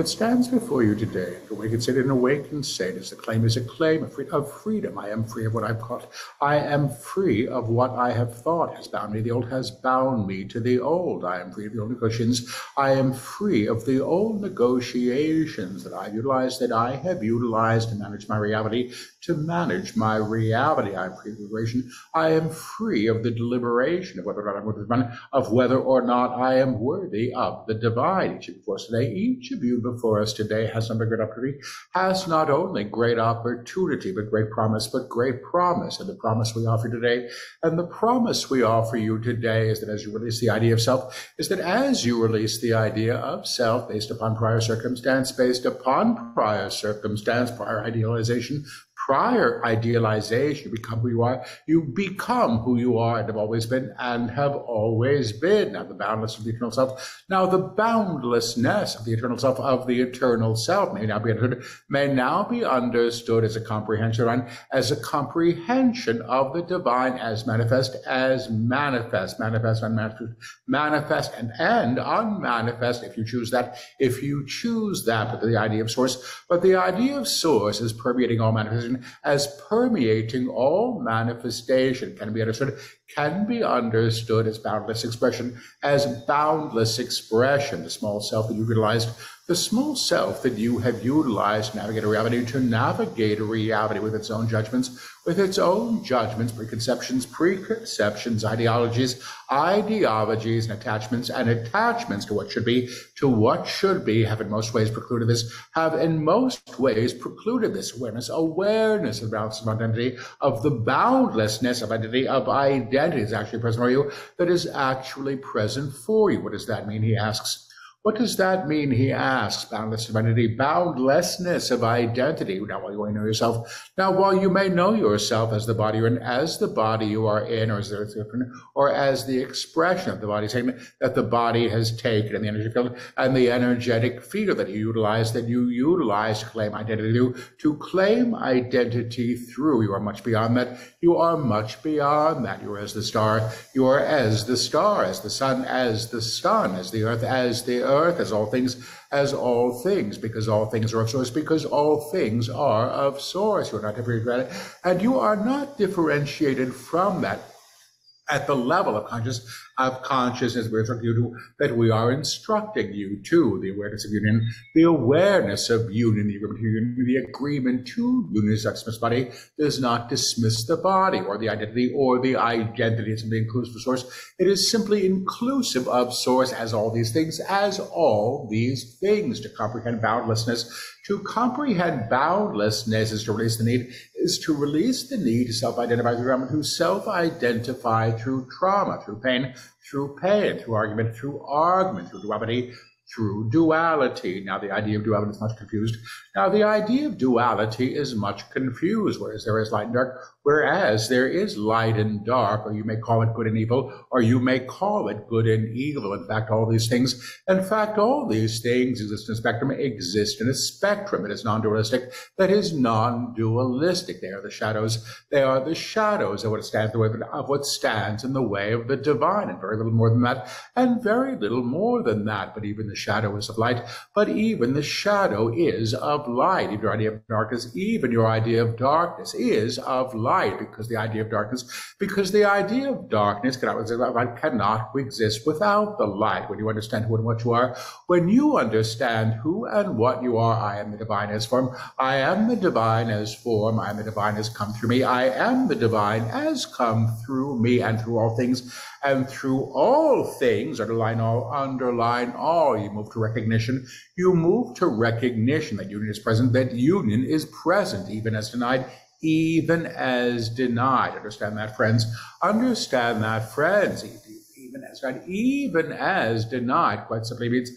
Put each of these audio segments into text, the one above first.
What stands before you today, awakened state and awakened state, is a claim, is a claim of freedom. I am free of what I've caught. I am free of what I have thought has bound me. The old has bound me to the old. I am free of the old negotiations. I am free of the old negotiations that I've utilized, that I have utilized to manage my reality, to manage my reality. I am free of deliberation. I am free of the deliberation of whether or not I'm worthy of, of whether or not I am worthy of the divine. Each of us today, each of you before us today has some great opportunity, has not only great opportunity, but great promise, but great promise. And the promise we offer today, and the promise we offer you today is that as you release the idea of self, is that as you release the idea of self based upon prior circumstance, based upon prior circumstance, prior idealization, prior idealization, you become who you are. You become who you are and have always been and have always been. Now, the boundless of the eternal self. Now, the boundlessness of the eternal self, of the eternal self, may now be understood, may now be understood as a comprehension, and as a comprehension of the divine as manifest, as manifest, manifest, unmanifest, manifest, and, and unmanifest, if you choose that, if you choose that, but the idea of source, but the idea of source is permeating all manifestation as permeating all manifestation can be understood, can be understood as boundless expression, as boundless expression, the small self that you utilized the small self that you have utilized to navigate a reality, to navigate a reality with its own judgments, with its own judgments, preconceptions, preconceptions, ideologies, ideologies, and attachments, and attachments to what should be, to what should be, have in most ways precluded this, have in most ways precluded this awareness, awareness of balance of identity, of the boundlessness of identity, of identity is actually present for you, that is actually present for you. What does that mean? He asks. What does that mean? He asks. Boundless identity, boundlessness of identity. Now, while you know yourself, now while you may know yourself as the body you're in, as the body you are in, or as the, or as the expression of the body statement that the body has taken in the energy field and the energetic field that you utilize, that you utilize to claim identity to, to claim identity through. You are much beyond that. You are much beyond that. You are as the star. You are as the star, as the sun, as the sun, as the earth, as the earth, as all things, as all things, because all things are of source, because all things are of source. You are not differentiated, and you are not differentiated from that at the level of conscious of consciousness we're you to that we are instructing you to the awareness of union the awareness of union the agreement to union the agreement to union is body does not dismiss the body or the identity or the identity it's the inclusive source. It is simply inclusive of source as all these things as all these things to comprehend boundlessness to comprehend boundlessness is to release the need, is to release the need to self-identify through trauma, to self-identify through trauma, through pain, through pain, through argument, through argument, through duality, through duality. Now, the idea of duality is much confused. Now, the idea of duality is much confused, whereas there is light and dark, whereas there is light and dark, or you may call it good and evil, or you may call it good and evil. In fact, all these things, in fact, all these things exist in a spectrum, exist in a spectrum. It is non-dualistic, that is non-dualistic. They are the shadows, they are the shadows of what stands in the way of what stands in the way of the divine, and very little more than that, and very little more than that. But even the shadow is of light, but even the shadow is of light. Even your idea of darkness, even your idea of darkness is of light, because the idea of darkness, because the idea of darkness cannot exist, cannot exist without the light. When you understand who and what you are, when you understand who and what you are, I am the divine as form. I am the divine as form. I am the divine as come through me. I am the divine as come through me and through all things and through all things, underline all, underline all, you move to recognition. You move to recognition that union is present, that union is present, even as denied, even as denied. Understand that, friends? Understand that, friends. Even as denied, even as denied, quite simply means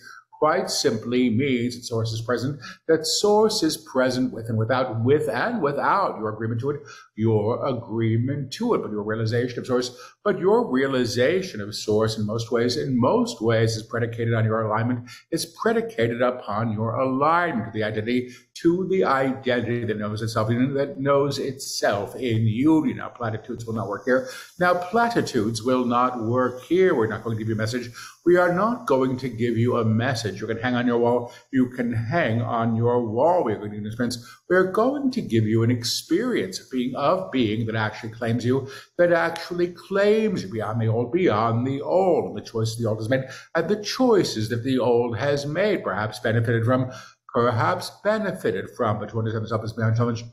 quite simply means that source is present, that source is present with and without, with and without your agreement to it, your agreement to it, but your realization of source, but your realization of source in most ways, in most ways is predicated on your alignment, is predicated upon your alignment to the identity, to the identity that knows itself, that knows itself in you. Now, platitudes will not work here. Now, platitudes will not work here. We're not going to give you a message. We are not going to give you a message. You can hang on your wall. You can hang on your wall. We're going to experience. We're going to give you an experience of being, of being that actually claims you, that actually claims you beyond the old, beyond the old. The choices the old has made, and the choices that the old has made, perhaps benefited from, perhaps benefited from, but to understand yourself as beyond challenge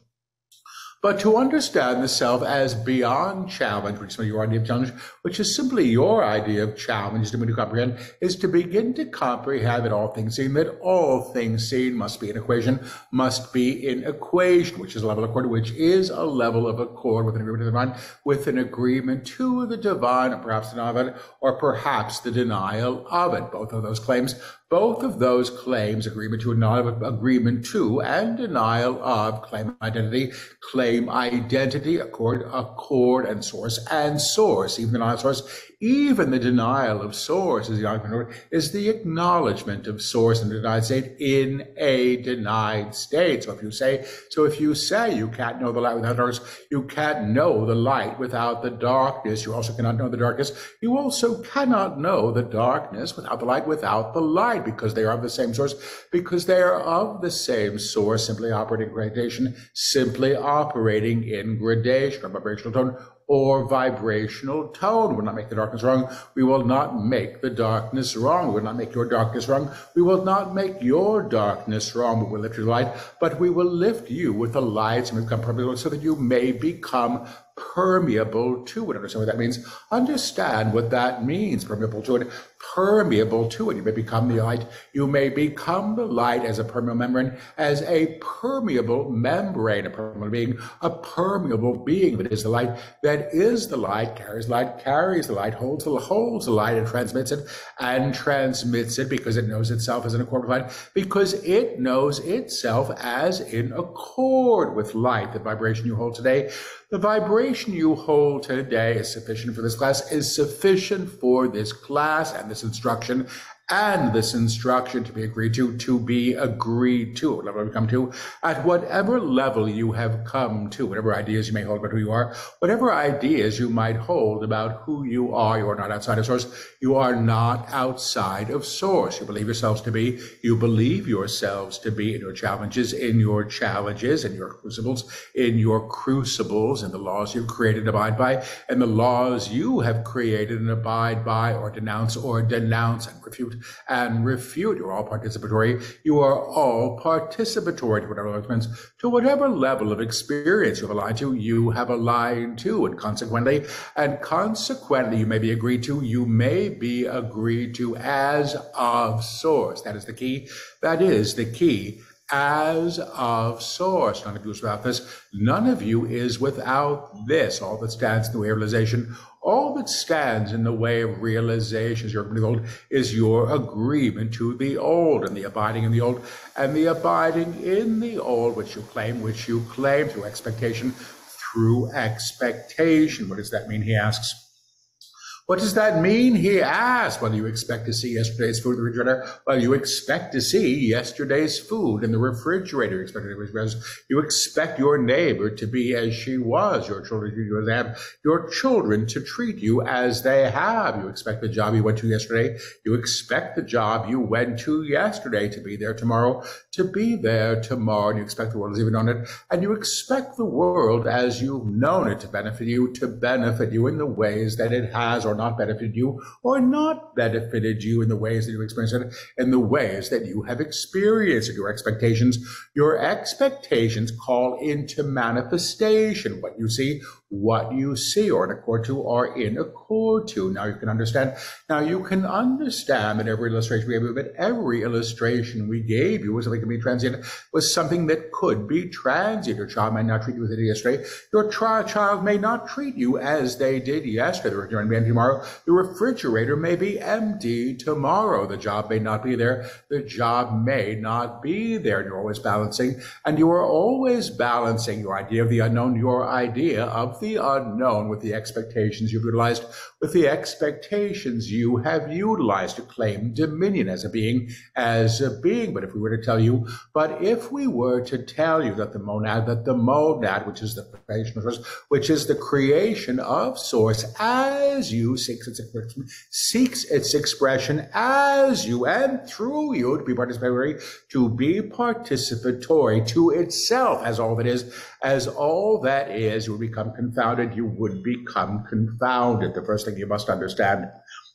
but to understand the self as beyond challenge, which is your idea of challenge, which is simply your idea of challenge to me to comprehend, is to begin to comprehend that all things seen, that all things seen must be an equation, must be in equation, which is a level of accord, which is a level of accord with an agreement to the divine, with an agreement to the divine, or perhaps denial of it, or perhaps the denial of it. Both of those claims both of those claims, agreement to, agreement to, and denial of claim identity, claim identity, accord, accord, and source, and source, even the of source, even the denial of source is the is the acknowledgement of source in a denied state in a denied state. So if you say, so if you say you can't know the light without darkness, you can't know the light without the darkness. You also cannot know the darkness. You also cannot know the darkness without the light, without the light because they are of the same source, because they are of the same source, simply operating gradation, simply operating in gradation or vibrational tone or vibrational tone. We will not make the darkness wrong. We will not make the darkness wrong. We will not make your darkness wrong. We will not make your darkness wrong. We will lift your light, but we will lift you with the lights and become permeable so that you may become permeable to it. Understand what that means? Understand what that means, permeable to it permeable to it. You may become the light. You may become the light as a permeable membrane, as a permeable membrane, a permeable being, a permeable being that is the light, that is the light, carries light, carries the light, holds the, holds the light and transmits it, and transmits it because it knows itself as an accord with light, because it knows itself as in accord with light, the vibration you hold today. The vibration you hold today is sufficient for this class, is sufficient for this class and this instruction and this instruction to be agreed to, to be agreed to, whatever you come to, at whatever level you have come to, whatever ideas you may hold about who you are, whatever ideas you might hold about who you are, you are not outside of source. You are not outside of source. You believe yourselves to be, you believe yourselves to be in your challenges, in your challenges, in your crucibles, in your crucibles, in the laws you've created and abide by, and the laws you have created and abide by, or denounce, or denounce and refute and refute. You're all participatory. You are all participatory to whatever means, to whatever level of experience you have aligned to, you have aligned to. And consequently, and consequently, you may be agreed to, you may be agreed to as of source. That is the key. That is the key as of source. None of you is without this. None of you is without this. All that stands in the way of realization all that stands in the way of realization as you're old is your agreement to the old and the abiding in the old and the abiding in the old, which you claim, which you claim through expectation, through expectation. What does that mean? He asks. What does that mean? He asked. Well, you expect to see yesterday's food in the refrigerator. Well, you expect to see yesterday's food in the refrigerator. You expect your neighbor to be as she was. Your children you have. Your children to treat you as they have. You expect the job you went to yesterday. You expect the job you went to yesterday to be there tomorrow. To be there tomorrow. And you expect the world is even on it. And you expect the world as you've known it to benefit you, to benefit you in the ways that it has or not benefited you or not benefited you in the ways that you experienced it, in the ways that you have experienced your expectations. Your expectations call into manifestation what you see, what you see or in accord to or in accord to. Now you can understand. Now you can understand that every illustration we gave you, but every illustration we gave you was something that could be transient, was something that could be transient. Your child may not treat you as they did yesterday. Your child may not treat you as they did yesterday. The refrigerator may be empty tomorrow. The refrigerator may be empty tomorrow. The job may not be there. The job may not be there. You're always balancing. And you are always balancing your idea of the unknown, your idea of the unknown with the expectations you've utilized, with the expectations you have utilized to claim dominion as a being, as a being. But if we were to tell you, but if we were to tell you that the monad, that the monad, which is the creation of source, which is the creation of source, as you seeks its expression, seeks its expression as you and through you to be participatory, to be participatory to itself as all that is, as all that is, you become confounded, you would become confounded. The first thing you must understand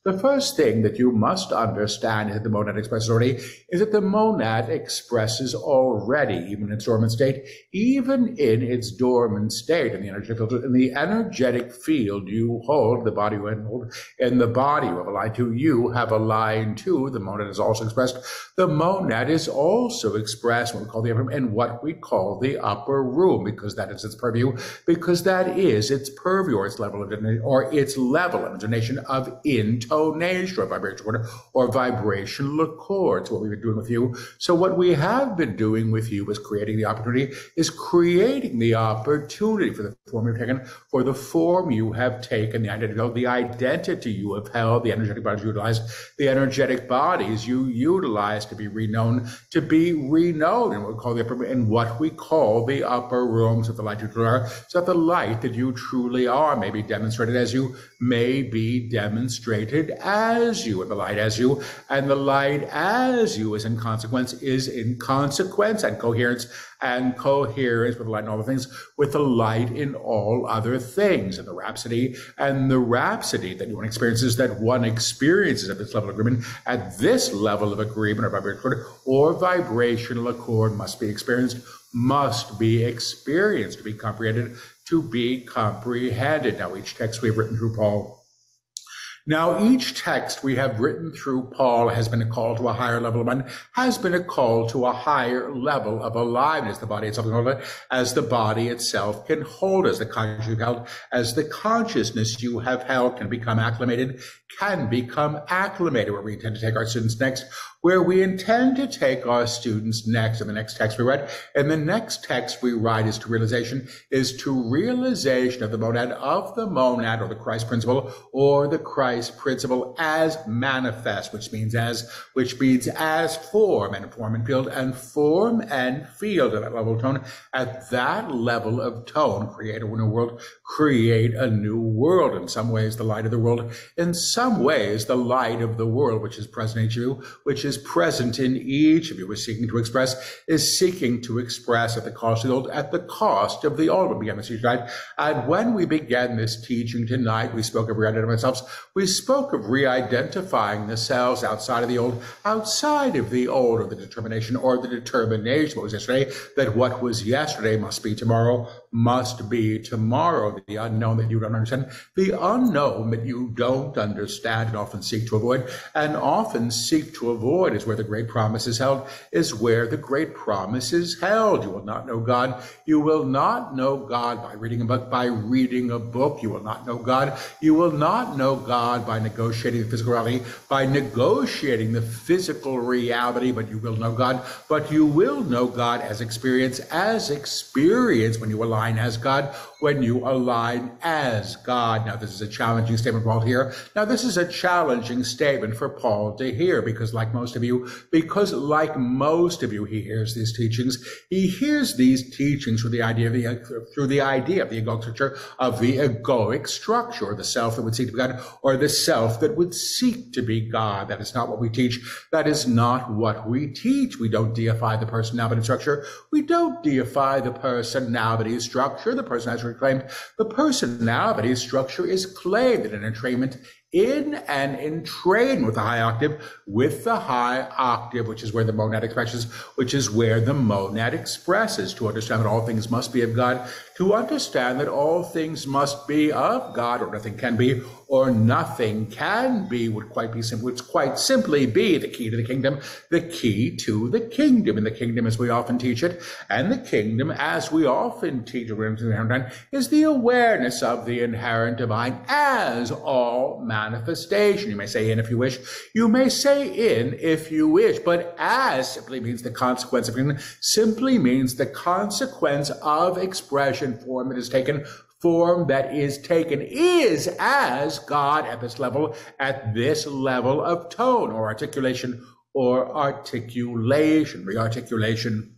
the first thing that you must understand that the monad expresses already is that the monad expresses already, even in its dormant state, even in its dormant state, in the energetic field, in the energetic field you hold, the body you hold, in the body you have a line to, you have a line to, the monad is also expressed. The monad is also expressed, what we call the upper room, in what we call the upper room, because that is its purview, because that is its purview or its level of, or its level of donation of intoxication intonation or vibration or, or vibrational accords, what we've been doing with you. So what we have been doing with you is creating the opportunity, is creating the opportunity for the form you've taken, for the form you have taken, the identity, the identity you have held, the energetic bodies you utilize, the energetic bodies you utilize to be reknown, to be reknown in what we call the upper, in what we call the upper rooms of the light you truly are, so that the light that you truly are may be demonstrated as you may be demonstrated as you, and the light as you, and the light as you is in consequence, is in consequence and coherence and coherence with the light and all the things, with the light in all other things. And the rhapsody and the rhapsody that one experiences, that one experiences at this level of agreement, at this level of agreement or vibrational accord, or vibrational accord must be experienced, must be experienced to be comprehended, to be comprehended. Now, each text we've written through Paul now, each text we have written through Paul has been a call to a higher level of mind, has been a call to a higher level of aliveness. The body itself as the body itself can hold as the consciousness you held, as the consciousness you have held can become acclimated, can become acclimated, where we intend to take our students next where we intend to take our students next in the next text we read. And the next text we write is to realization, is to realization of the monad, of the monad or the Christ principle or the Christ principle as manifest, which means as, which means as form and form and field and form and field at that level of tone. At that level of tone, create a new world, create a new world. In some ways, the light of the world. In some ways, the light of the world, which is present in you, which is present in each of you is seeking to express, is seeking to express at the cost of the old, at the cost of the old. We began this teaching tonight. And when we began this teaching tonight, we spoke of re-identifying ourselves. We spoke of re-identifying the selves outside of the old, outside of the old, or the determination, or the determination, what was yesterday, that what was yesterday must be tomorrow, must be tomorrow. The unknown that you don't understand, the unknown that you don't understand and often seek to avoid, and often seek to avoid is where the great promise is held, is where the great promise is held. You will not know God. You will not know God by reading a book, by reading a book. You will not know God. You will not know God by negotiating the physical reality, by negotiating the physical reality, but you will know God. But you will know God as experience, as experience when you align as God when you align as God. Now, this is a challenging statement, Paul, here. Now, this is a challenging statement for Paul to hear because, like most of you, because like most of you, he hears these teachings. He hears these teachings through the idea of the through the idea of the egoic structure of the egoic structure, the self that would seek to be God, or the self that would seek to be God. That is not what we teach. That is not what we teach. We don't deify the personality structure. We don't deify the personality structure. The personality claimed the personality structure is claimed in an entrainment in and entrain with the high octave, with the high octave, which is where the monad expresses, which is where the monad expresses, to understand that all things must be of God, to understand that all things must be of God, or nothing can be, or nothing can be, would quite be simple, would quite simply be the key to the kingdom, the key to the kingdom. And the kingdom, as we often teach it, and the kingdom, as we often teach it, is the awareness of the inherent divine as all manifestation. You may say in if you wish. You may say in if you wish, but as simply means the consequence of simply means the consequence of expression form that is taken form that is taken is as God at this level, at this level of tone or articulation or articulation, rearticulation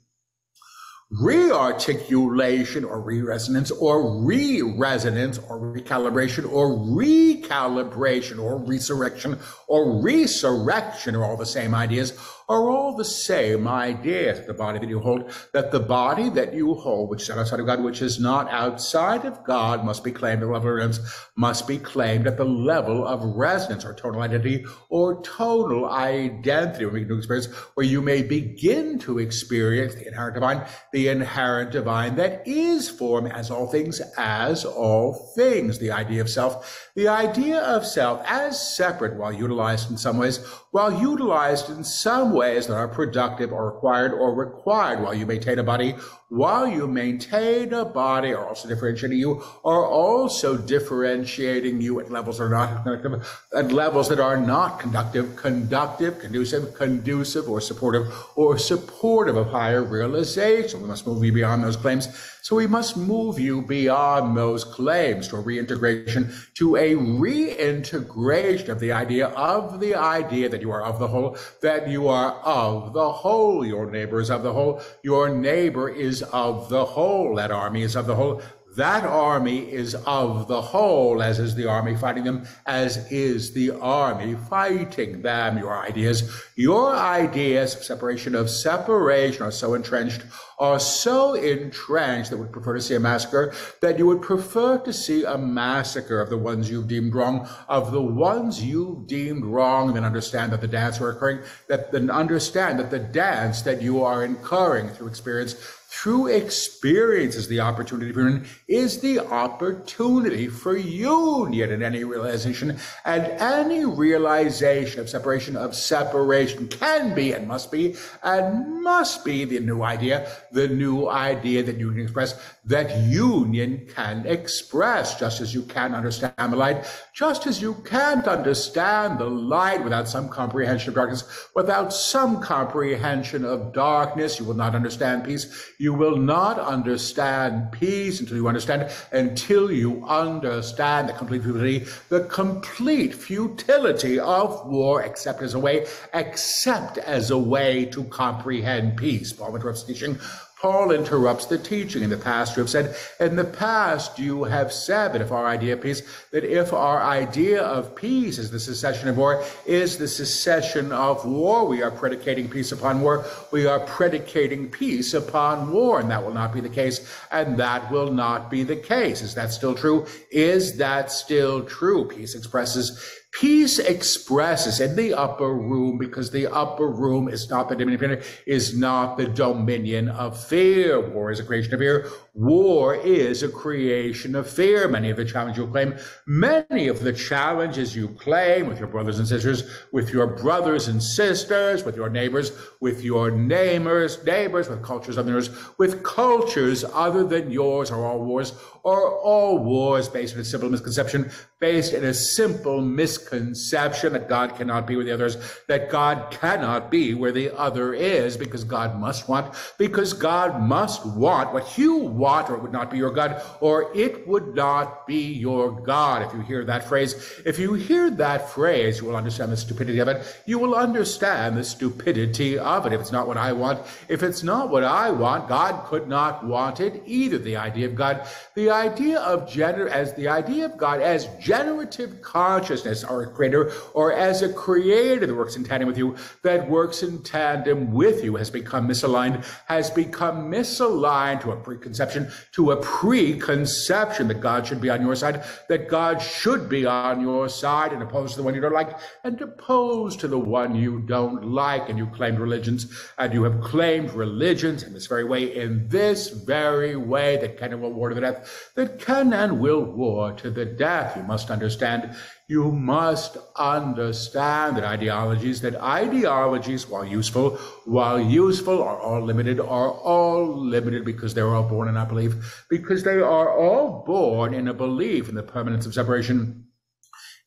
rearticulation or re-resonance or re-resonance or recalibration or recalibration or resurrection or resurrection are all the same ideas are all the same ideas that the body that you hold that the body that you hold which is outside of god which is not outside of god must be claimed of resonance must be claimed at the level of resonance or tonal identity or tonal identity. Where we can experience where you may begin to experience the inherent divine the inherent divine that is form as all things as all things. The idea of self the idea of self as separate while utilized in some ways while utilized in some ways that are productive or required or required while you maintain a body, while you maintain a body are also differentiating you, are also differentiating you at levels that are not conductive, at levels that are not conductive, conductive, conducive, conducive, or supportive, or supportive of higher realization. We must move you beyond those claims. So we must move you beyond those claims to a reintegration, to a reintegration of the idea of the idea that you are of the whole, that you are of the whole. Your neighbor is of the whole. Your neighbor is of the whole. That army is of the whole. That army is of the whole, as is the army fighting them, as is the army fighting them. Your ideas, your ideas of separation of separation are so entrenched, are so entrenched that would prefer to see a massacre, that you would prefer to see a massacre of the ones you've deemed wrong, of the ones you've deemed wrong, then understand that the dance are occurring, that then understand that the dance that you are incurring through experience True experience is the opportunity for union, is the opportunity for union in any realization. And any realization of separation of separation can be and must be and must be the new idea, the new idea that you can express, that union can express, just as you can understand the light, just as you can't understand the light without some comprehension of darkness, without some comprehension of darkness, you will not understand peace. You will not understand peace until you understand, until you understand the complete futility, the complete futility of war, except as a way, except as a way to comprehend peace. Paul interrupts teaching. Paul interrupts the teaching. In the past, you have said, in the past, you have said that if our idea of peace, that if our idea of peace is the cessation of war, is the cessation of war, we are predicating peace upon war, we are predicating peace upon war, and that will not be the case, and that will not be the case. Is that still true? Is that still true? Peace expresses Peace expresses in the upper room because the upper room is not the dominion, is not the dominion of fear. War is a creation of fear. War is a creation of fear. Many of the challenges you claim, many of the challenges you claim with your brothers and sisters, with your brothers and sisters, with your neighbors, with your neighbors, neighbors, with cultures other than yours, with cultures other than yours, are all wars, are all wars based on a simple misconception, based in a simple misconception that God cannot be where the others, that God cannot be where the other is, because God must want, because God must want what you want what, or it would not be your God, or it would not be your God. If you hear that phrase, if you hear that phrase, you will understand the stupidity of it. You will understand the stupidity of it. If it's not what I want, if it's not what I want, God could not want it either. The idea of God, the idea of gener, as the idea of God as generative consciousness, or a creator, or as a creator that works in tandem with you, that works in tandem with you, has become misaligned, has become misaligned to a preconception to a preconception that God should be on your side, that God should be on your side and opposed to the one you don't like, and opposed to the one you don't like. And you claimed religions, and you have claimed religions in this very way, in this very way that can and will war to the death, that can and will war to the death. You must understand you must understand that ideologies, that ideologies, while useful, while useful, are all limited, are all limited because they're all born in a belief, because they are all born in a belief in the permanence of separation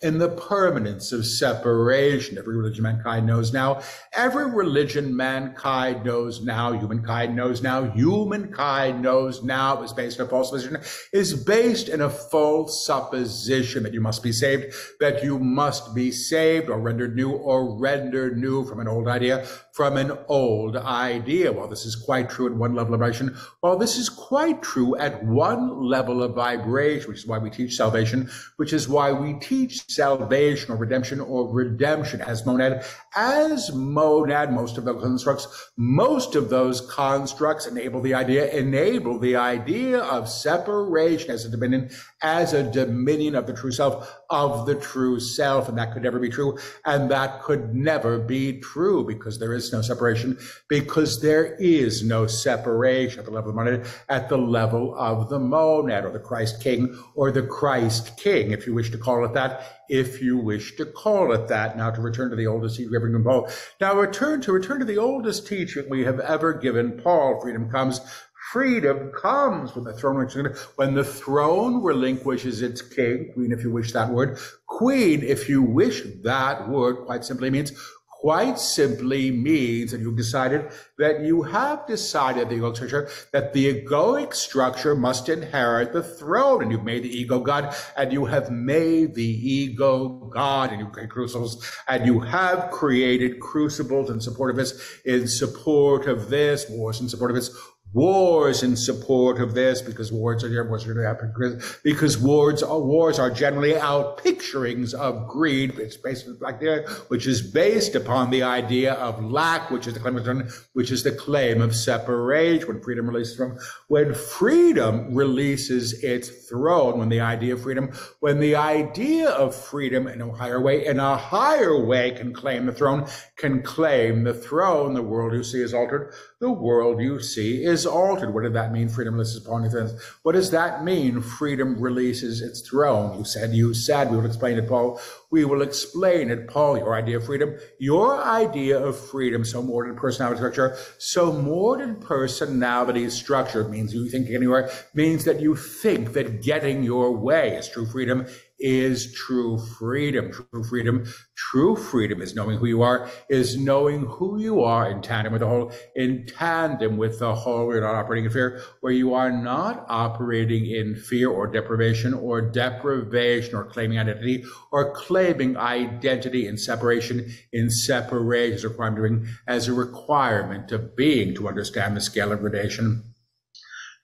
in the permanence of separation. Every religion mankind knows now. Every religion mankind knows now. Humankind knows now. Humankind knows now is based on a false vision, is based in a false supposition that you must be saved, that you must be saved or rendered new or rendered new from an old idea, from an old idea. Well, this is quite true at one level of vibration. Well, this is quite true at one level of vibration, which is why we teach salvation, which is why we teach salvation or redemption or redemption as monad. As monad, most of those constructs, most of those constructs enable the idea, enable the idea of separation as a dominion, as a dominion of the true self, of the true self. And that could never be true. And that could never be true because there is no separation, because there is no separation at the level of the monad, at the level of the monad or the Christ King or the Christ King, if you wish to call it that if you wish to call it that. Now to return to the oldest teaching given Paul. Now return to return to the oldest teaching we have ever given Paul. Freedom comes. Freedom comes when the throne when the throne relinquishes its king, queen, if you wish that word, queen, if you wish that word, quite simply means quite simply means that you've decided that you have decided the egoic structure that the egoic structure must inherit the throne. And you've made the ego god and you have made the ego god and you create crucibles and you have created crucibles in support of this in support of this wars in support of this wars in support of this because wars are wars are because wars are wars are generally out picturings of greed it's like there which is based upon the idea of lack which is the claim of which is the claim of separation when freedom releases from when freedom releases its throne when the idea of freedom when the idea of freedom in a higher way in a higher way can claim the throne can claim the throne the world you see is altered the world you see is altered. What did that mean? Freedom upon its What does that mean? Freedom releases its throne. You said, you said, we will explain it, Paul. We will explain it, Paul, your idea of freedom. Your idea of freedom, so more than personality structure, so more than personality structure means you think anywhere, means that you think that getting your way is true freedom is true freedom. True freedom, true freedom is knowing who you are, is knowing who you are in tandem with the whole, in tandem with the whole. We're not operating in fear, where you are not operating in fear or deprivation or deprivation or claiming identity or claiming identity in separation, in separation as a as a requirement of being to understand the scale of gradation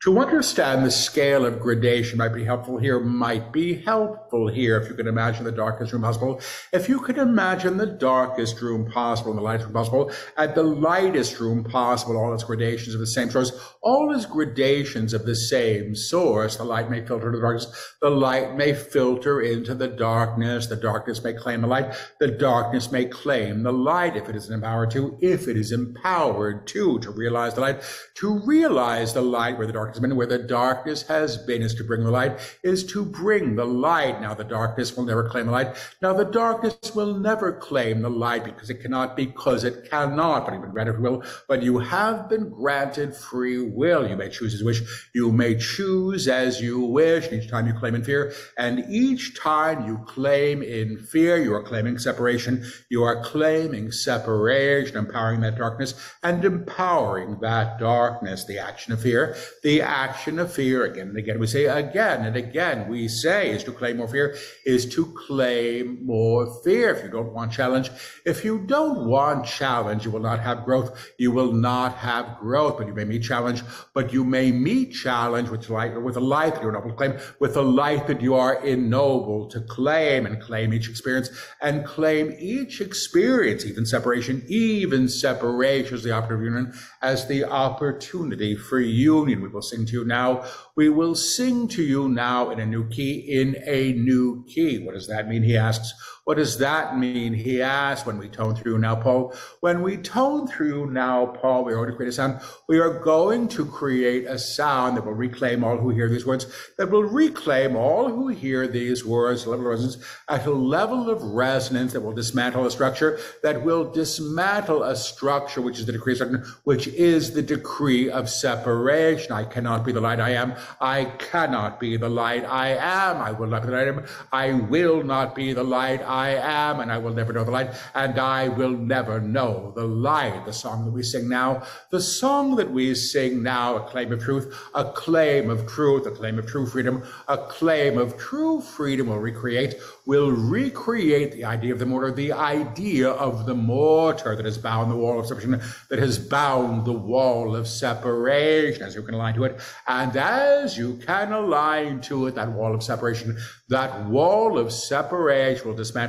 to understand the scale of gradation might be helpful here, might be helpful here if you can imagine the darkest room possible. If you can imagine the darkest room possible and the lightest room possible, at the lightest room possible, all its gradations of the same source, all its gradations of the same source, the light may filter to the darkness, the light may filter into the darkness, the darkness may claim the light, the darkness may claim the light if it is empowered to, if it is empowered to, to realize the light, to realize the light where the darkness been, where the darkness has been, is to bring the light, is to bring the light. Now, the darkness will never claim the light. Now, the darkness will never claim the light because it cannot, because it cannot, but you've been granted free will. But you have been granted free will. You may choose as you wish. You may choose as you wish. Each time you claim in fear, and each time you claim in fear, you are claiming separation. You are claiming separation, empowering that darkness and empowering that darkness, the action of fear, the the action of fear again and again. We say again and again, we say is to claim more fear, is to claim more fear. If you don't want challenge, if you don't want challenge, you will not have growth. You will not have growth, but you may meet challenge, but you may meet challenge with light with a light that you're noble to claim, with a life that you are ennobled to claim and claim each experience and claim each experience, even separation, even separation as the operative union, as the opportunity for union. We will sing to you now. We will sing to you now in a new key, in a new key. What does that mean? He asks. What does that mean? He asked when we tone through now, Paul. When we tone through now, Paul, we are going to create a sound. We are going to create a sound that will reclaim all who hear these words, that will reclaim all who hear these words level of resonance, at a level of resonance that will dismantle a structure, that will dismantle a structure, which is the decree of which is the decree of separation. I cannot be the light I am. I cannot be the light I am. I will not be the light I am. I will not be the light I am, and I will never know the light, and I will never know the light. The song that we sing now, the song that we sing now, a claim of truth, a claim of truth, a claim of true freedom, a claim of true freedom will recreate, will recreate the idea of the mortar, the idea of the mortar that has bound the wall of separation, that has bound the wall of separation, as you can align to it. And as you can align to it, that wall of separation, that wall of separation will dismantle,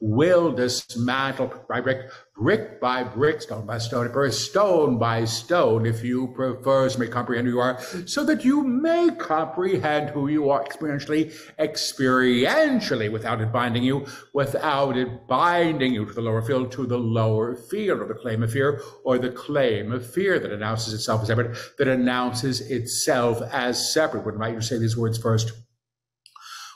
will dismantle by brick, brick by brick, stone by stone, stone by stone, if you prefer, so may comprehend who you are, so that you may comprehend who you are experientially, experientially, without it binding you, without it binding you to the lower field, to the lower field, or the claim of fear, or the claim of fear that announces itself as separate, that announces itself as separate. Would invite you to say these words first.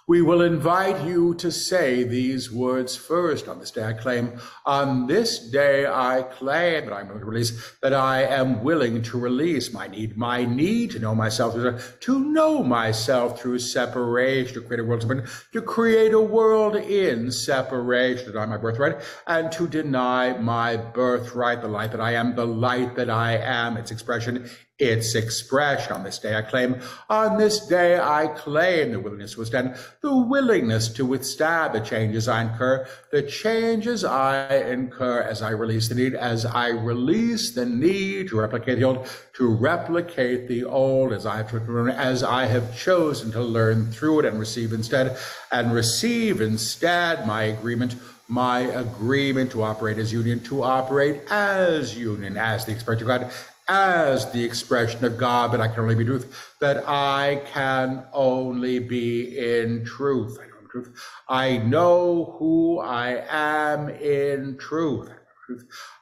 We will invite you to say these words first on this day. I claim, on this day, I claim that I'm to release, that I am willing to release my need, my need to know myself, to know myself through separation, to create a world, to create a world in separation, to deny my birthright, and to deny my birthright, the light that I am, the light that I am, its expression its expression. On this day I claim, on this day I claim the willingness to withstand, the willingness to withstand the changes I incur, the changes I incur as I release the need, as I release the need to replicate the old, to replicate the old as I have learn, as I have chosen to learn through it and receive instead, and receive instead my agreement my agreement to operate as union, to operate as union, as the expression of God, as the expression of God, but I can only be truth, that I can only be in truth. I know truth. I know who I am in truth.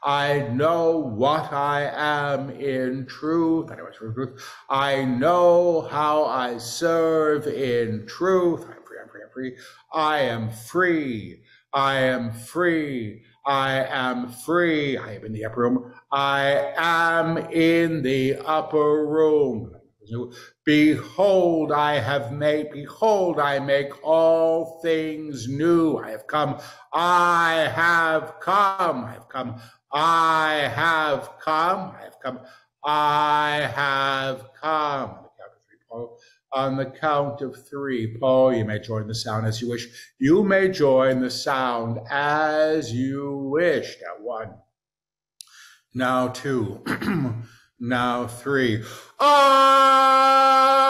I know what I am in truth. I know. I how I serve in truth. Free, I'm free. I am free. I am free. I am free. I am in the upper room. I am in the upper room. Behold, I have made, behold, I make all things new. I have come. I have come. I have come. I have come. I have come. I have come. On the count of three, Paul, you may join the sound as you wish. You may join the sound as you wish. Now, one. Now, two. now, three. Ah!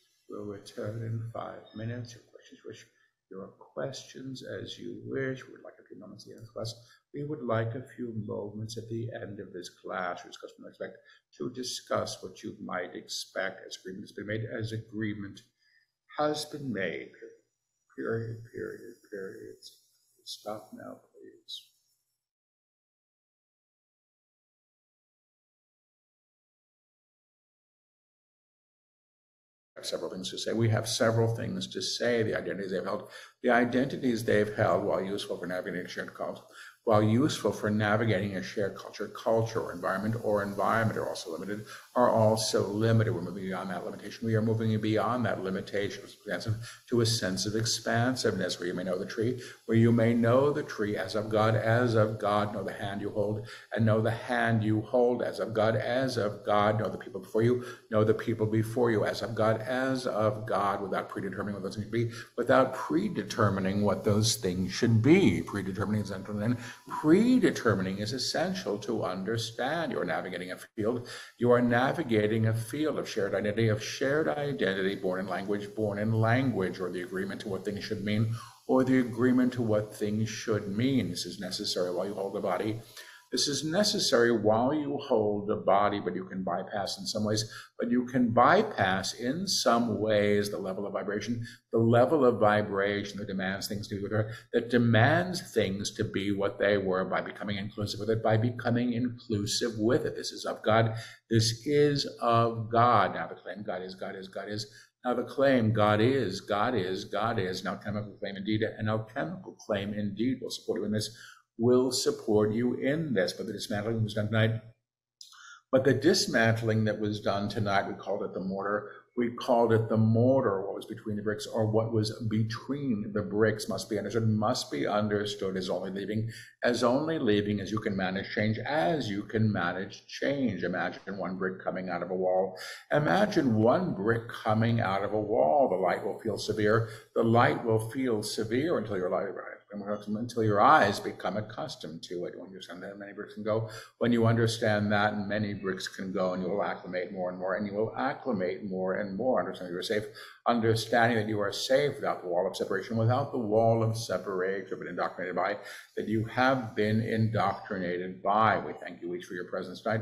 We'll return in five minutes. Your questions, wish your questions as you wish. We would like a few moments at the end of class. We would like a few moments at the end of this class, discuss what expect, to discuss what you might expect as agreement has been made, as agreement has been made. Period, period, period. Stop now, several things to say. We have several things to say. The identities they've held, the identities they've held, while useful for navigating shared culture, while useful for navigating a shared culture, culture or environment or environment are also limited, are also limited. We're moving beyond that limitation. We are moving beyond that limitation to a sense of expansiveness where you may know the tree, where you may know the tree as of God, as of God, know the hand you hold, and know the hand you hold as of God, as of God, know the people before you, know the people before you as of God, as of God, without predetermining what those things should be, without predetermining what those things should be. Predetermining is and predetermining is essential to understand. You're navigating a field. You are navigating a field of shared identity, of shared identity, born in language, born in language, or the agreement to what things should mean, or the agreement to what things should mean. This is necessary while you hold the body this is necessary while you hold the body, but you can bypass in some ways. But you can bypass in some ways the level of vibration, the level of vibration that demands things to be that demands things to be what they were by becoming inclusive with it, by becoming inclusive with it. This is of God. This is of God. Now the claim God is, God is, God is. Now the claim God is, God is, God is. Now chemical claim indeed, an alchemical claim indeed will support you in this will support you in this. But the dismantling was done tonight. But the dismantling that was done tonight, we called it the mortar. We called it the mortar, what was between the bricks, or what was between the bricks must be understood, must be understood as only leaving, as only leaving as you can manage change, as you can manage change. Imagine one brick coming out of a wall. Imagine one brick coming out of a wall. The light will feel severe. The light will feel severe until your arrives until your eyes become accustomed to it. When you understand that many bricks can go, when you understand that many bricks can go, and you will acclimate more and more, and you will acclimate more and more. Understanding you're safe, understanding that you are safe without the wall of separation, without the wall of separation, you've indoctrinated by, that you have been indoctrinated by. We thank you each for your presence tonight.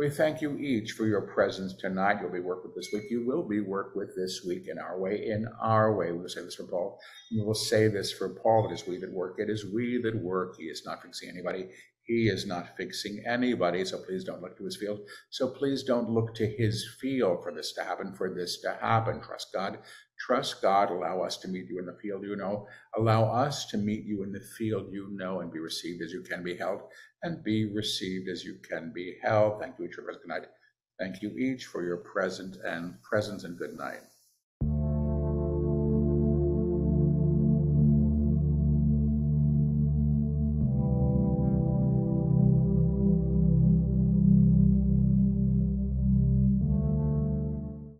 We thank you each for your presence tonight. You'll be worked with this week. You will be worked with this week in our way, in our way. We will say this for Paul. We will say this for Paul. It is we that work. It is we that work. He is not fixing anybody. He is not fixing anybody. So please don't look to his field. So please don't look to his field for this to happen, for this to happen. Trust God. Trust God. Allow us to meet you in the field you know. Allow us to meet you in the field you know and be received as you can be held and be received as you can be held. Thank you each your present. Good night. Thank you each for your present and presence and good night.